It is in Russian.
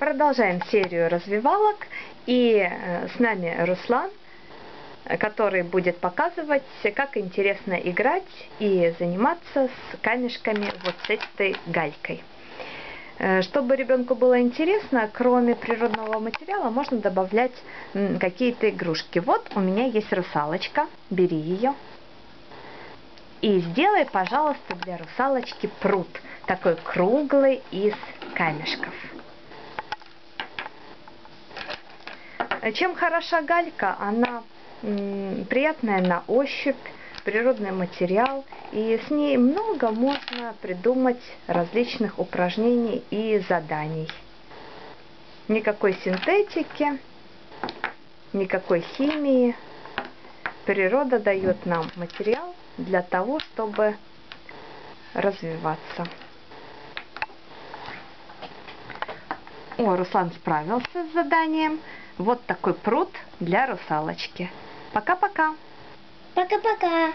Продолжаем серию развивалок. И э, с нами Руслан, который будет показывать, как интересно играть и заниматься с камешками вот с этой галькой. Э, чтобы ребенку было интересно, кроме природного материала, можно добавлять какие-то игрушки. Вот у меня есть русалочка, бери ее. И сделай, пожалуйста, для русалочки пруд, такой круглый из камешков. Чем хороша галька? Она приятная на ощупь, природный материал, и с ней много можно придумать различных упражнений и заданий. Никакой синтетики, никакой химии. Природа дает нам материал для того, чтобы развиваться. О, Руслан справился с заданием. Вот такой пруд для русалочки. Пока-пока. Пока-пока.